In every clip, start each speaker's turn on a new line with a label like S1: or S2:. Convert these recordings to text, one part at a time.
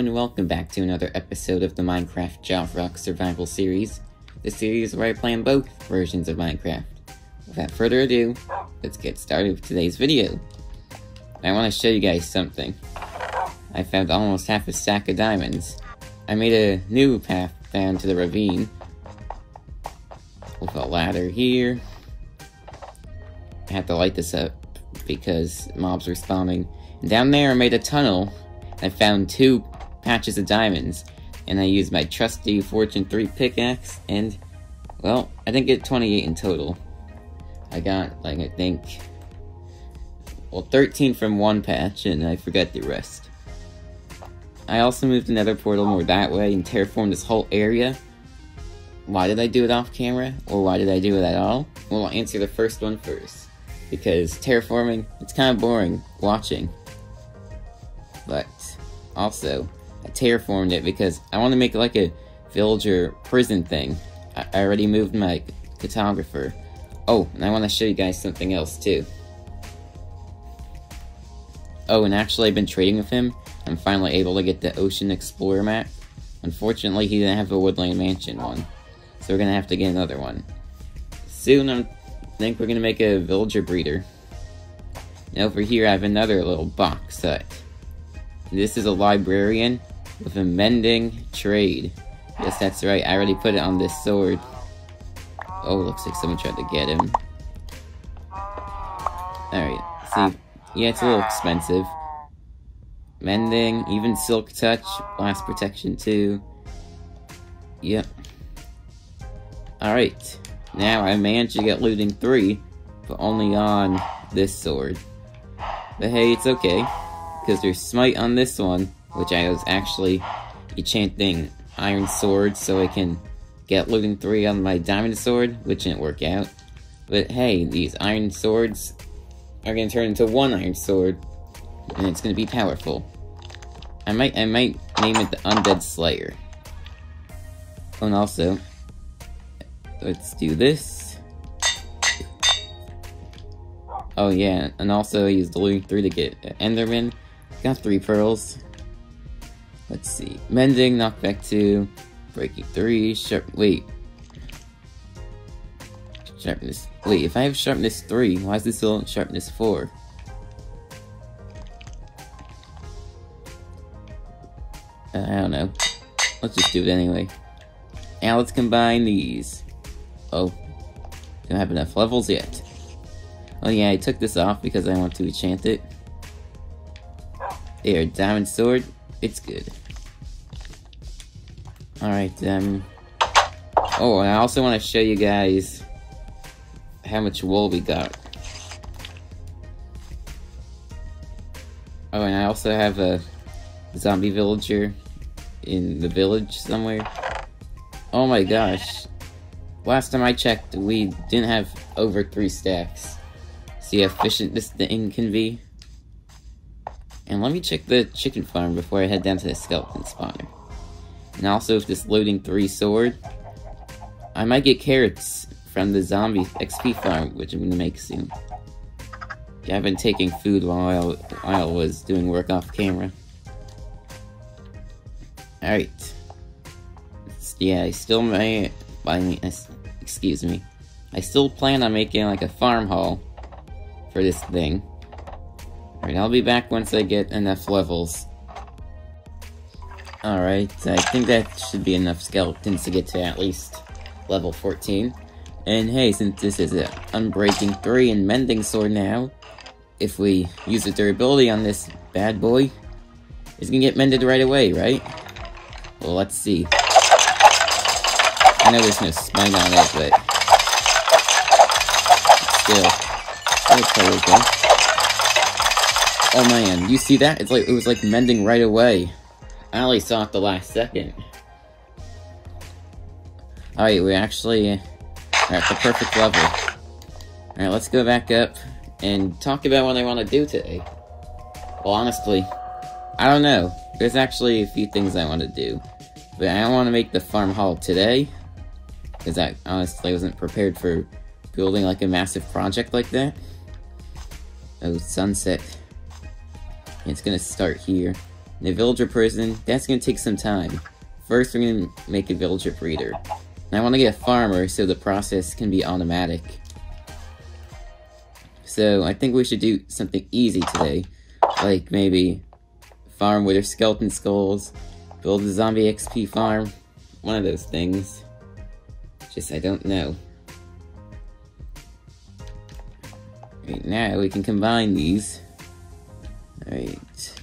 S1: and welcome back to another episode of the Minecraft Javrock Survival Series, the series where I play on both versions of Minecraft. Without further ado, let's get started with today's video. I want to show you guys something. I found almost half a stack of diamonds. I made a new path down to the ravine with a ladder here. I had to light this up because mobs are spawning. Down there I made a tunnel. I found two patches of diamonds. And I used my trusty Fortune 3 pickaxe and, well, I didn't get 28 in total. I got, like, I think, well, 13 from one patch and I forgot the rest. I also moved another portal more that way and terraformed this whole area. Why did I do it off camera? Or why did I do it at all? Well, I'll answer the first one first because terraforming, it's kind of boring watching. But also, I terraformed it because I want to make it like a villager prison thing. I, I already moved my cartographer. Oh, and I want to show you guys something else too. Oh, and actually I've been trading with him. I'm finally able to get the Ocean Explorer map. Unfortunately, he didn't have a Woodland Mansion one. So we're gonna have to get another one. Soon I'm think we're gonna make a villager breeder. And over here I have another little box. This is a librarian with a mending trade. Yes, that's right, I already put it on this sword. Oh, looks like someone tried to get him. Alright, see, yeah, it's a little expensive. Mending, even Silk Touch, Blast Protection too. Yep. Alright. Now I managed to get looting 3, but only on this sword. But hey, it's okay, because there's smite on this one, which I was actually enchanting iron sword so I can get looting 3 on my diamond sword, which didn't work out. But hey, these iron swords are gonna turn into one iron sword, and it's gonna be powerful. I might I might name it the Undead Slayer. And also, let's do this. Oh yeah, and also I used the looting 3 to get Enderman. Got 3 pearls. Let's see. Mending, knockback 2, breaking 3, sharp- wait. Sharpness- wait, if I have sharpness 3, why is this still sharpness 4? Uh, I don't know. Let's just do it anyway. Now let's combine these. Oh, don't have enough levels yet. Oh yeah, I took this off because I want to enchant it. There, diamond sword. It's good. Alright, um... Oh, and I also want to show you guys how much wool we got. Oh, and I also have a zombie villager in the village somewhere. Oh my gosh. Last time I checked, we didn't have over three stacks. See how efficient this thing can be? And let me check the chicken farm before I head down to the skeleton spawner. And also, with this looting 3 sword, I might get carrots from the zombie XP farm, which I'm gonna make soon. Yeah, I've been taking food while I, was doing work off camera. Alright. Yeah, I still may... I excuse me. I still plan on making like a farm hall for this thing. Alright, I'll be back once I get enough levels. Alright, I think that should be enough skeletons to get to at least level 14. And hey, since this is an Unbreaking 3 and Mending Sword now, if we use the durability on this bad boy, it's gonna get mended right away, right? Well, let's see. I know there's no spine on it, but... Still. That's okay. Oh man, you see that? It's like it was like mending right away. I only saw it the last second. Alright, we actually are at the perfect level. Alright, let's go back up and talk about what I want to do today. Well, honestly, I don't know. There's actually a few things I want to do. But I don't want to make the farm hall today. Because I honestly wasn't prepared for building like a massive project like that. Oh, sunset. It's gonna start here. And a villager prison, that's gonna take some time. First, we're gonna make a villager breeder. And I want to get a farmer so the process can be automatic. So, I think we should do something easy today. Like, maybe farm with our skeleton skulls, build a zombie XP farm, one of those things. Just, I don't know. Right now, we can combine these. Alright,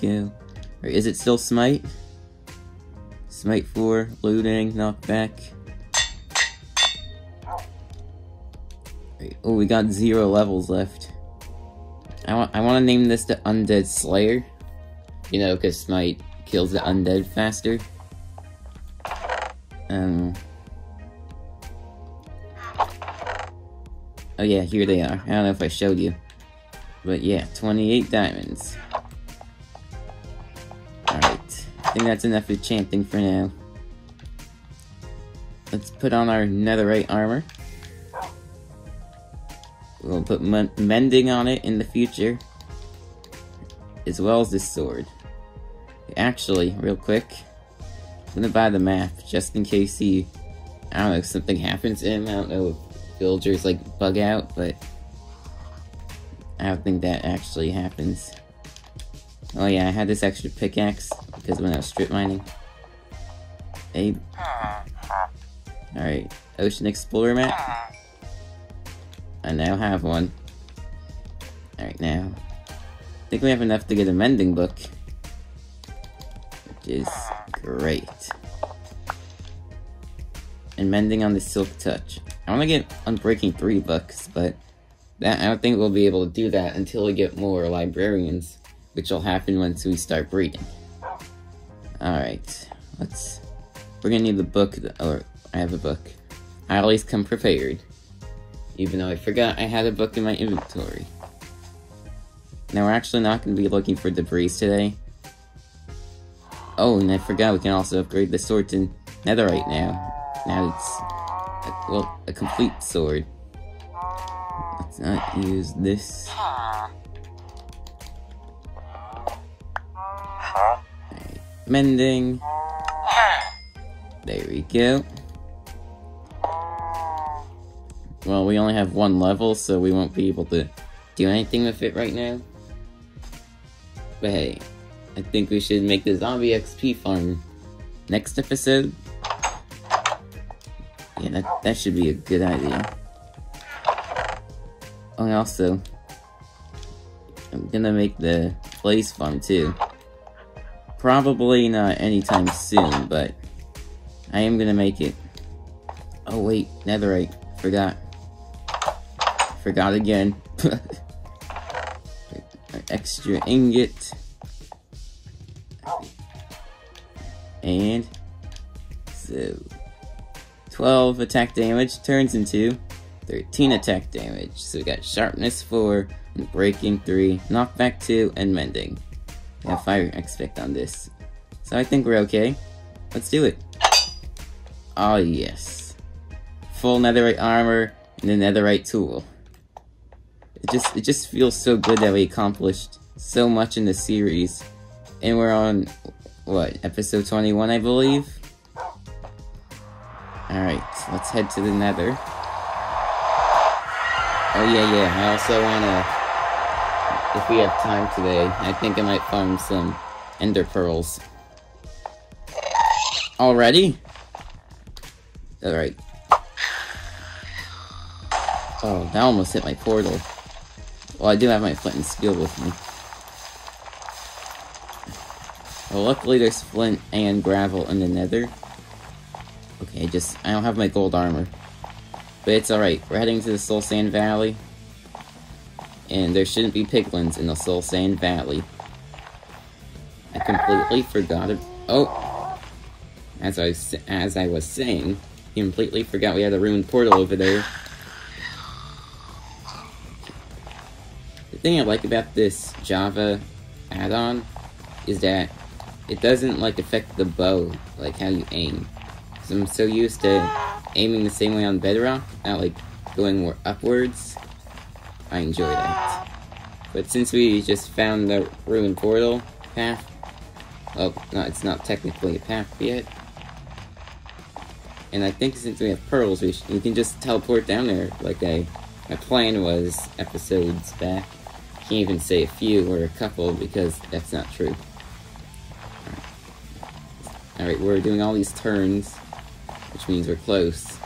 S1: go. Right, is it still Smite? Smite 4, looting, knockback. Oh, we got zero levels left. I want, I want to name this the Undead Slayer. You know, because Smite kills the undead faster. Um, Oh yeah, here they are. I don't know if I showed you. But yeah, 28 diamonds. I think that's enough of chanting for now. Let's put on our netherite armor. We'll put mending on it in the future. As well as this sword. Actually, real quick. I'm gonna buy the map just in case he... I don't know, if something happens to him. I don't know if villagers like bug out, but I don't think that actually happens. Oh yeah, I had this extra pickaxe because when I was strip mining. Hey. Alright, Ocean Explorer map. I now have one. Alright, now. I think we have enough to get a mending book. Which is great. And mending on the Silk Touch. I want to get Unbreaking 3 books, but that, I don't think we'll be able to do that until we get more librarians, which will happen once we start breeding. Alright, let's... We're gonna need the book, or I have a book. I always come prepared. Even though I forgot I had a book in my inventory. Now we're actually not to be looking for debris today. Oh, and I forgot we can also upgrade the sword to netherite now. Now it's a, well, a complete sword. Let's not use this. Mending. There we go. Well, we only have one level, so we won't be able to do anything with it right now. But hey, I think we should make the zombie XP farm next episode. Yeah, that, that should be a good idea. Oh, and also, I'm gonna make the blaze farm too. Probably not anytime soon, but I am gonna make it. Oh wait, netherite. Forgot. Forgot again. Extra ingot. And so 12 attack damage turns into 13 attack damage. So we got sharpness 4, and breaking 3, knockback 2, and mending. Have fire expect on this. So I think we're okay. Let's do it. Oh yes. Full netherite armor and a netherite tool. It just it just feels so good that we accomplished so much in the series. And we're on what, episode 21 I believe? Alright, let's head to the nether. Oh yeah, yeah, I also wanna... If we have time today, I think I might farm some ender pearls. Already? Alright. Oh, that almost hit my portal. Well, I do have my flint and steel with me. Well, luckily there's flint and gravel in the nether. Okay, just, I don't have my gold armor. But it's alright, we're heading to the Soul Sand Valley. And there shouldn't be piglins in the Soul Sand Valley. I completely forgot it. Oh! As I, was, as I was saying, completely forgot we had a ruined portal over there. The thing I like about this Java add-on is that it doesn't like affect the bow, like how you aim. I'm so used to aiming the same way on Bedrock, not like going more upwards. I enjoy that. But since we just found the ruined portal path, Oh, no, it's not technically a path yet. And I think since we have pearls, we, we can just teleport down there like I, my plan was episodes back. Can't even say a few or a couple because that's not true. Alright, we're doing all these turns, which means we're close.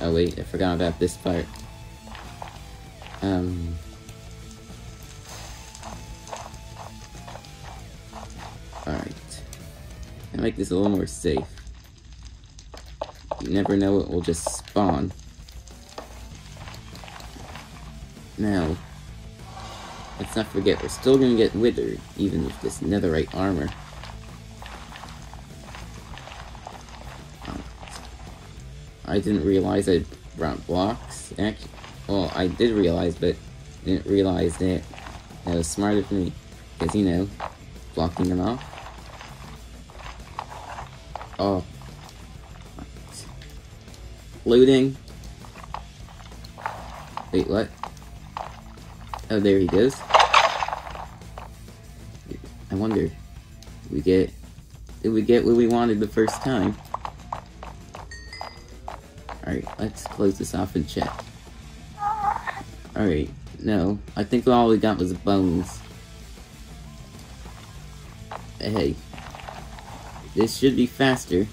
S1: Oh wait, I forgot about this part. Um... Alright. I make this a little more safe. You never know it will just spawn. Now, let's not forget, we're still gonna get withered, even with this netherite armor. I didn't realize I brought blocks. Well, I did realize, but didn't realize that that was smarter for me. Because, you know, blocking them off. Oh. Looting. Wait, what? Oh, there he goes. I wonder, we get, did we get what we wanted the first time? Alright, let's close this off and check. Alright, no, I think all we got was bones. Hey, this should be faster.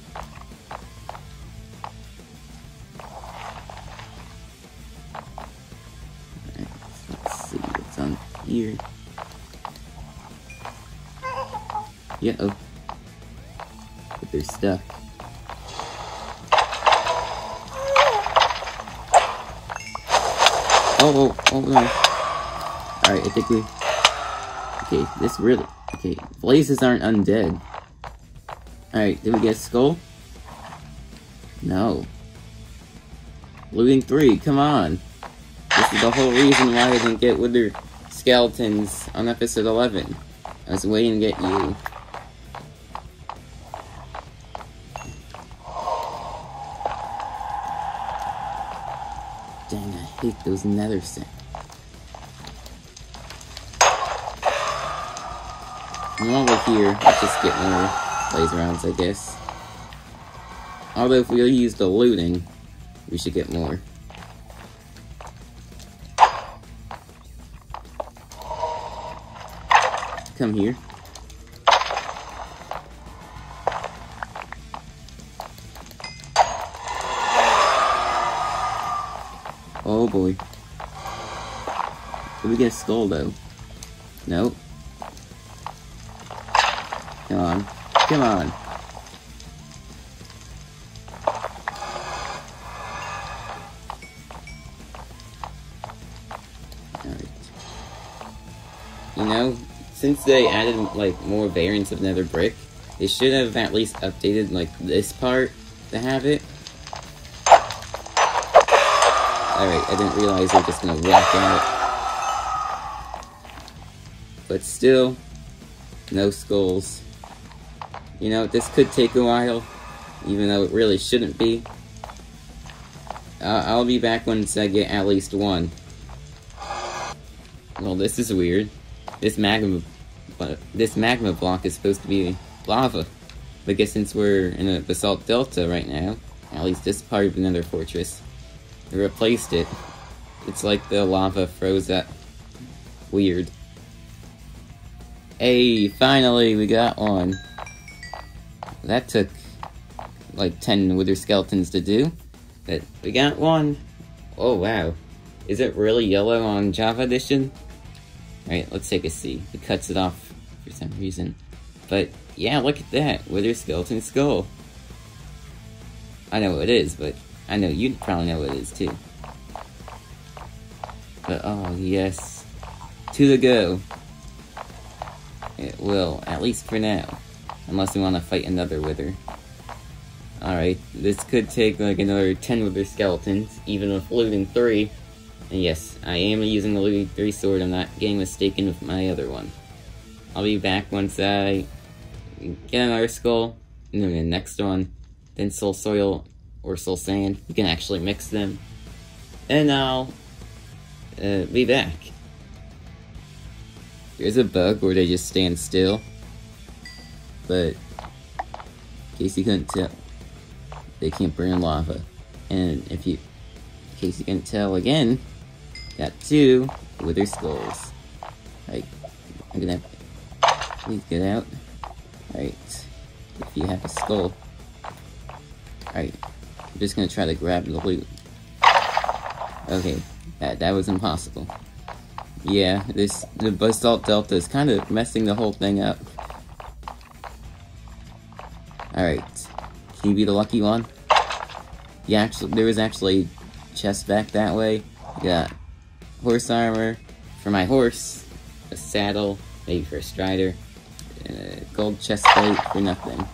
S1: Oh, oh, oh no. Alright, I think we... Okay, this really... Okay, blazes aren't undead. Alright, did we get skull? No. Looting 3, come on. This is the whole reason why I didn't get Wither skeletons on episode 11. I was waiting to get you. Hate those nether set. And while we're here, let's just get more blaze rods, I guess. Although if we use the looting, we should get more. come here. Oh boy. Did we get a skull though? Nope. Come on. Come on. You know, since they added like more variants of nether brick, they should have at least updated like this part to have it. Alright, I didn't realize were just gonna walk out. But still, no skulls. You know, this could take a while, even though it really shouldn't be. Uh, I'll be back once I get at least one. Well, this is weird. This magma but this magma block is supposed to be lava. But I guess since we're in a basalt delta right now, at least this part of a nether fortress, replaced it. It's like the lava froze up. Weird. Hey, finally we got one. That took like 10 wither skeletons to do. But we got one. Oh wow. Is it really yellow on Java Edition? Alright, let's take a see. It cuts it off for some reason. But yeah, look at that. Wither skeleton skull. I know what it is, but I know you probably know what it is too. But oh yes. To the go. It will, at least for now. Unless we want to fight another wither. Alright, this could take like another 10 wither skeletons, even with looting 3. And yes, I am using the looting 3 sword, I'm not getting mistaken with my other one. I'll be back once I get another skull, and then the next one, then soul soil or soul sand. You can actually mix them. And I'll uh, be back. there's a bug where they just stand still. But, in case you couldn't tell, they can't burn lava. And if you, in case you couldn't tell again, got two wither skulls. Like, I'm gonna please get out. Alright, if you have a skull. Alright, I'm just gonna try to grab the loot. Okay, that, that was impossible. Yeah, this the basalt delta is kind of messing the whole thing up. Alright, can you be the lucky one? Yeah, actually, there was actually chest back that way. got horse armor for my horse, a saddle, maybe for a strider, and a gold chest plate for nothing.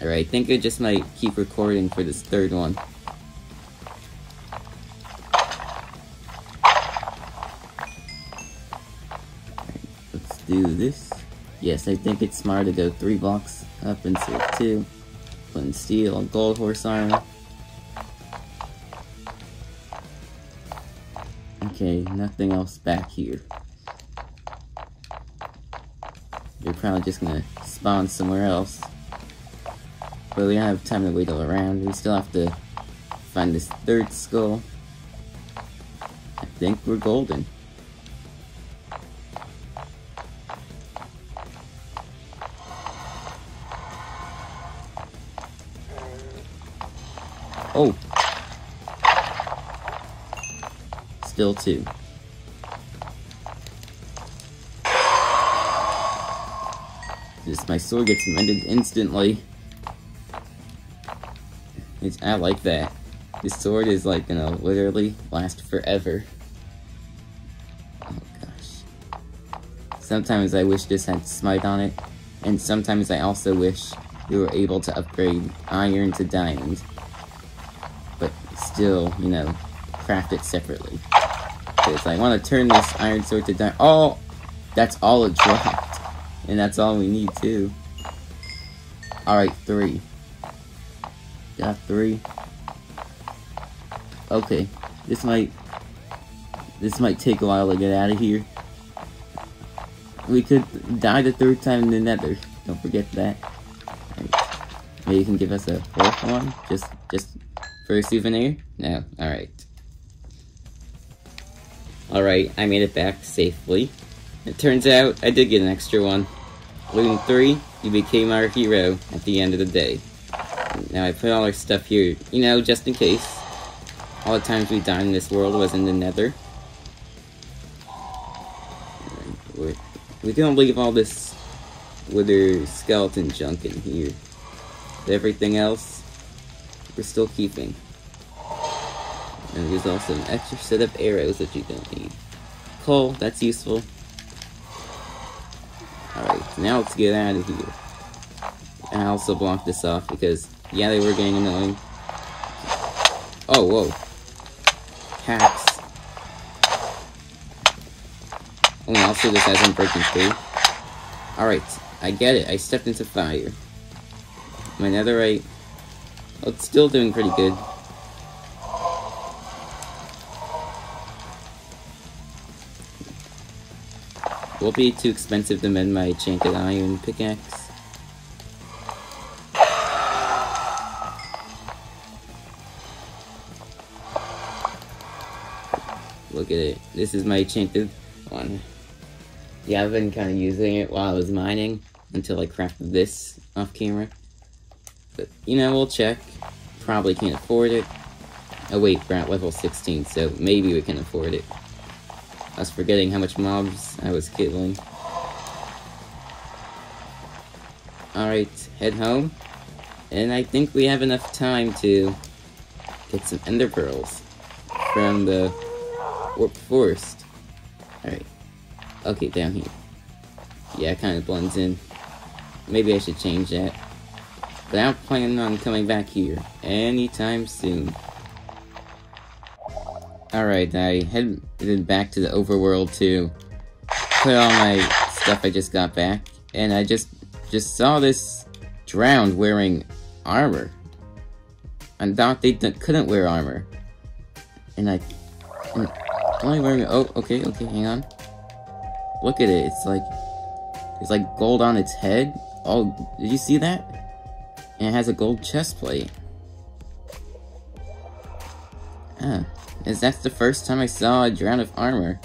S1: Alright, I think I just might keep recording for this third one. Right, let's do this. Yes, I think it's smart to go three blocks up instead of two. Putting steel gold horse armor. Okay, nothing else back here. They're probably just gonna spawn somewhere else. But we don't have time to wait all around. We still have to find this third skull. I think we're golden. Oh! Still two. This my sword gets mended instantly. I like that. This sword is like gonna literally last forever. Oh gosh. Sometimes I wish this had smite on it, and sometimes I also wish we were able to upgrade iron to diamond But still, you know, craft it separately. Because I want to turn this iron sword to diamond. Oh! That's all it dropped. And that's all we need, too. Alright, three. Got three. Okay. This might... This might take a while to get out of here. We could die the third time in the nether. Don't forget that. Right. Maybe you can give us a fourth one? Just, just for a souvenir? No? Alright. Alright, I made it back safely. It turns out I did get an extra one. Loon 3, you became our hero at the end of the day. Now I put all our stuff here, you know, just in case. All the times we died in this world was in the nether. We can leave all this wither skeleton junk in here. But everything else, we're still keeping. And there's also an extra set of arrows that you don't need. Coal, that's useful. Alright, now let's get out of here. And I also blocked this off because, yeah, they were getting annoying. Oh, whoa. Hacks. Oh, and also this hasn't broken through. Alright, I get it. I stepped into fire. My netherite well, it's still doing pretty good. Won't be too expensive to mend my enchanted iron pickaxe. This is my enchanted one. Yeah, I've been kind of using it while I was mining until I crafted this off camera. But, you know, we'll check. Probably can't afford it. Oh wait, we're at level 16, so maybe we can afford it. I was forgetting how much mobs I was killing. Alright, head home. And I think we have enough time to get some ender pearls from the warp forest. Alright. Okay, down here. Yeah, it kind of blends in. Maybe I should change that. But I'm planning on coming back here anytime soon. Alright, I headed back to the overworld to put all my stuff I just got back. And I just just saw this drowned wearing armor. I thought they couldn't wear armor. And I... And wearing... Oh, okay, okay, hang on. Look at it. It's like it's like gold on its head. Oh, did you see that? And it has a gold chest plate. Ah, is that the first time I saw a drown of armor.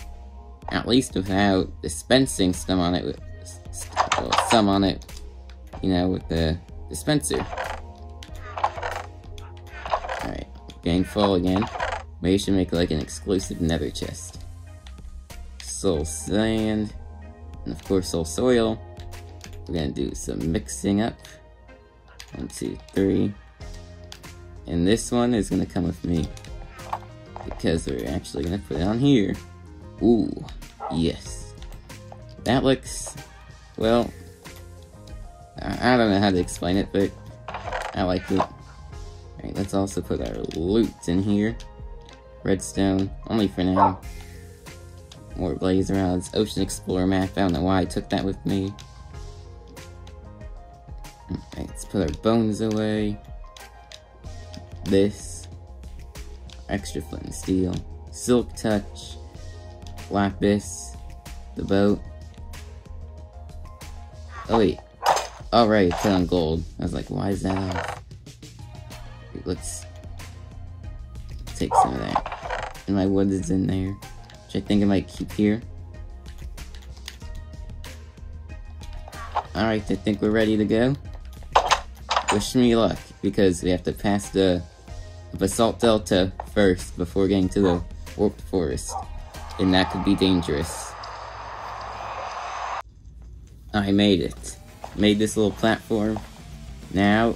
S1: At least without dispensing some on it with well, some on it, you know, with the dispenser. Alright, getting full again. Maybe should make like an exclusive nether chest. Soul sand, and of course soul soil. We're gonna do some mixing up. One, two, three. And this one is gonna come with me. Because we're actually gonna put it on here. Ooh, yes. That looks, well, I, I don't know how to explain it, but I like it. Alright, let's also put our loot in here. Redstone, only for now. More blaze rods, Ocean Explorer map, I don't know why I took that with me. Alright, let's put our bones away. This. Extra flint and steel. Silk touch. Lapis. The boat. Oh wait. Alright, put on gold. I was like, why is that off? Let's take some of that. And my wood is in there. Which I think I might keep here. Alright, I think we're ready to go. Wish me luck, because we have to pass the Basalt Delta first before getting to the Warped Forest. And that could be dangerous. I made it. Made this little platform. Now,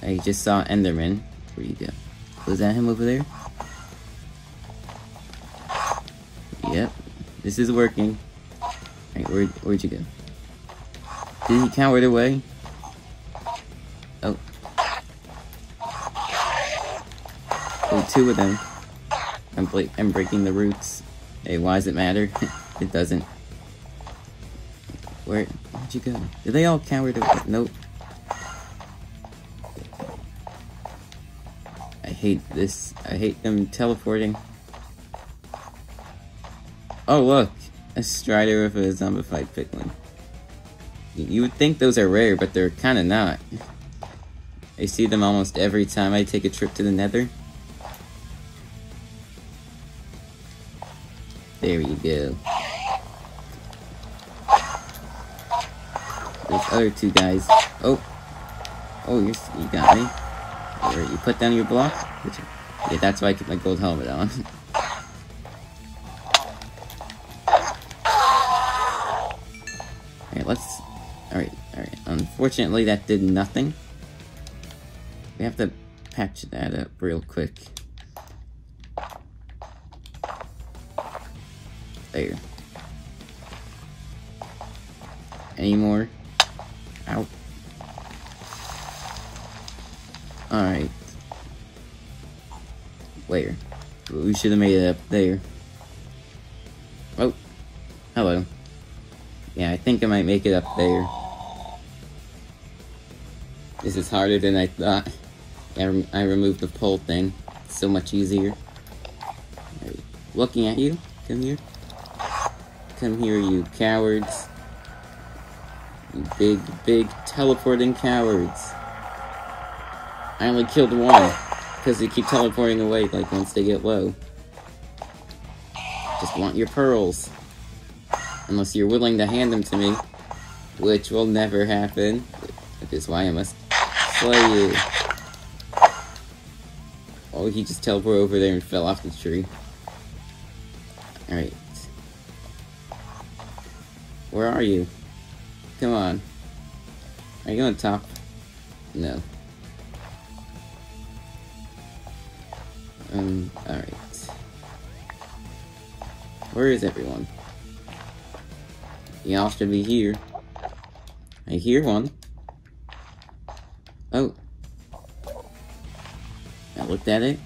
S1: I just saw Enderman. Where you go? Was that him over there? Yep. This is working. Alright, where, where'd you go? Did he cower away? Oh. Oh, two of them. I'm, I'm breaking the roots. Hey, why does it matter? it doesn't. Where, where'd you go? Did they all count cower away? Nope. Hate this. I hate them teleporting. Oh, look! A Strider with a zombified piglin. You would think those are rare, but they're kinda not. I see them almost every time I take a trip to the nether. There you go. Those other two guys. Oh! Oh, you got me. You put down your block? Yeah, that's why I keep my gold helmet on. Alright, let's... Alright, alright. Unfortunately, that did nothing. We have to patch that up real quick. There. Any more? Out. Alright. Where? We should have made it up there. Oh. Hello. Yeah, I think I might make it up there. This is harder than I thought. I, rem I removed the pole thing. It's so much easier. Right. Looking at you. Come here. Come here, you cowards. You big, big teleporting cowards. I only killed one. Because they keep teleporting away, like, once they get low. Just want your pearls. Unless you're willing to hand them to me. Which will never happen. Which is why I must slay you. Oh, he just teleported over there and fell off the tree. Alright. Where are you? Come on. Are you on top? No. Um, alright. Where is everyone? Y'all should be here. I hear one. Oh. I looked at it.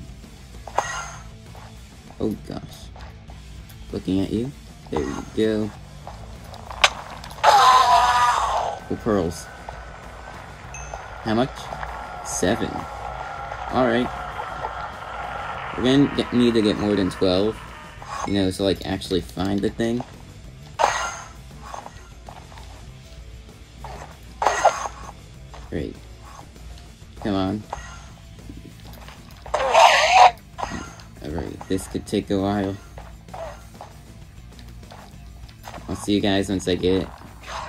S1: Oh gosh. Looking at you. There you go. Oh, pearls. How much? Seven. Alright. We're gonna get, need to get more than 12, you know, so like actually find the thing. Great. Come on. Alright, this could take a while. I'll see you guys once I get.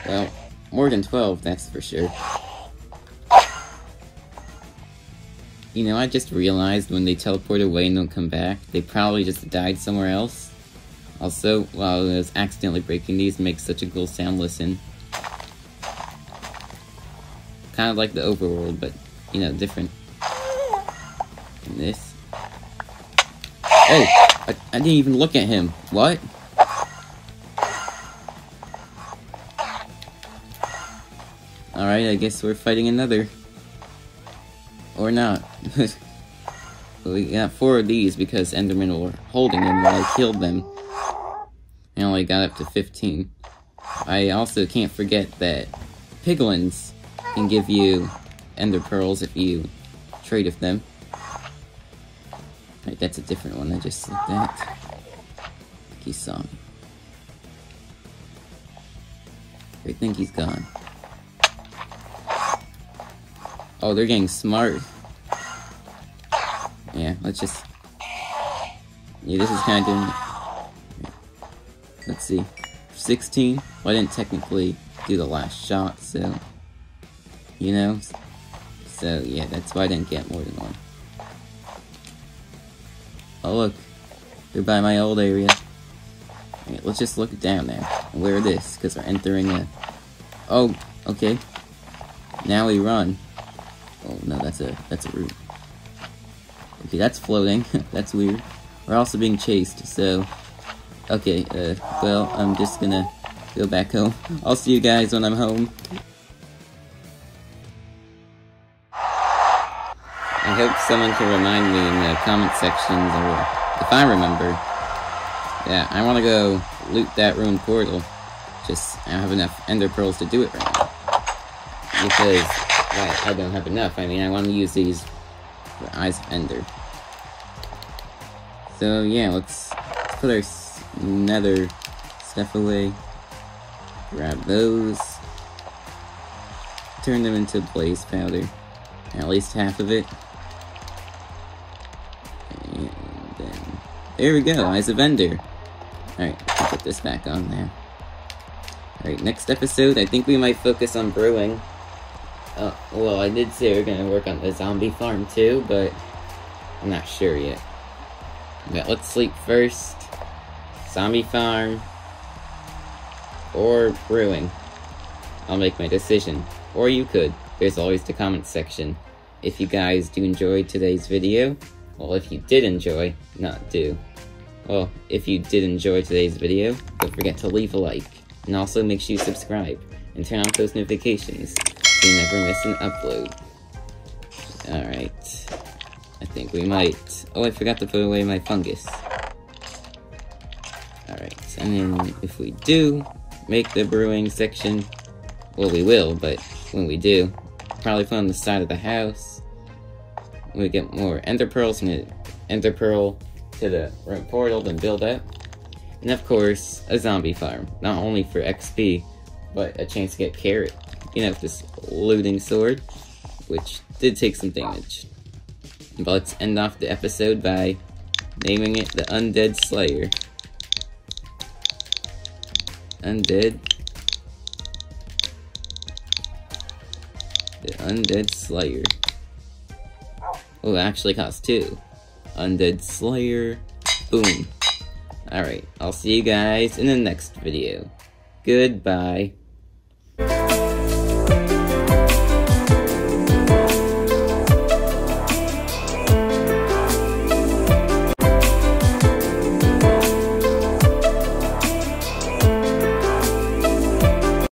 S1: Well, more than 12, that's for sure. You know, I just realized when they teleport away and don't come back, they probably just died somewhere else. Also, while I was accidentally breaking these, makes such a cool sound listen. Kind of like the overworld, but, you know, different. And this. Oh! I, I didn't even look at him. What? Alright, I guess we're fighting another. Or not. we got four of these because Endermen were holding them while I killed them. I only got up to 15. I also can't forget that piglins can give you ender pearls if you trade with them. Right, that's a different one. I just said that. He saw me. I think he's gone. Oh, they're getting smart. Yeah, let's just... Yeah, this is kind of doing... Let's see. 16? Well, I didn't technically do the last shot, so... You know? So, yeah, that's why I didn't get more than one. Oh, look. They're by my old area. Let's just look down there. Where it is, because we're entering a... Oh, okay. Now we run. Oh no, that's a that's a root. Okay, that's floating. that's weird. We're also being chased, so okay, uh well I'm just gonna go back home. I'll see you guys when I'm home. I hope someone can remind me in the comment sections or if I remember. Yeah, I wanna go loot that ruined portal. Just I don't have enough ender pearls to do it right now. Because I don't have enough. I mean, I want to use these for Eyes of Ender. So, yeah, let's, let's put our nether stuff away. Grab those. Turn them into blaze powder. At least half of it. And then... There we go, Eyes of Ender. Alright, put this back on there. Alright, next episode, I think we might focus on brewing. Uh, well, I did say we are gonna work on the zombie farm too, but I'm not sure yet. But let's sleep first. Zombie farm. Or brewing. I'll make my decision. Or you could. There's always the comment section. If you guys do enjoy today's video, well, if you did enjoy, not do. Well, if you did enjoy today's video, don't forget to leave a like. And also make sure you subscribe and turn on post notifications you never miss an upload. Alright. I think we might... Oh, I forgot to put away my fungus. Alright, and then if we do make the brewing section, well, we will, but when we do, probably put on the side of the house. We get more ender pearls and an ender pearl to the right portal, then build up. And of course, a zombie farm. Not only for XP, but a chance to get carrot you know, this looting sword, which did take some damage. But let's end off the episode by naming it the Undead Slayer. Undead. The Undead Slayer. Oh, it actually costs two. Undead Slayer. Boom. Alright, I'll see you guys in the next video. Goodbye.